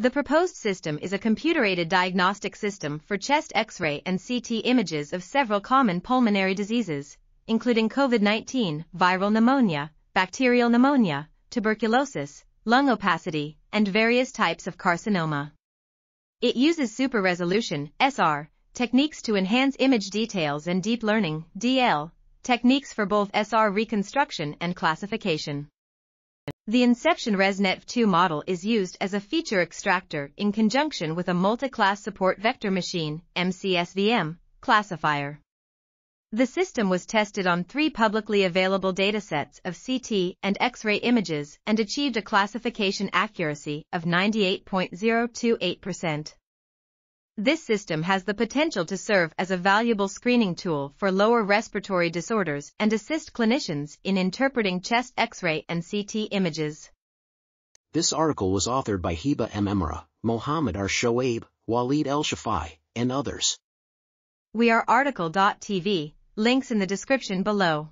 The proposed system is a computer-aided diagnostic system for chest X-ray and CT images of several common pulmonary diseases, including COVID-19, viral pneumonia, bacterial pneumonia, tuberculosis, lung opacity, and various types of carcinoma. It uses super resolution SR techniques to enhance image details and deep learning DL techniques for both SR reconstruction and classification. The Inception ResNet 2 model is used as a feature extractor in conjunction with a multi-class support vector machine MCSVM classifier. The system was tested on three publicly available datasets of CT and X-ray images and achieved a classification accuracy of 98.028%. This system has the potential to serve as a valuable screening tool for lower respiratory disorders and assist clinicians in interpreting chest X-ray and CT images. This article was authored by Heba M. Emara, Mohamed R. Shoaib, Walid El Shafai, and others. We are RTCL.TV, links in the description below.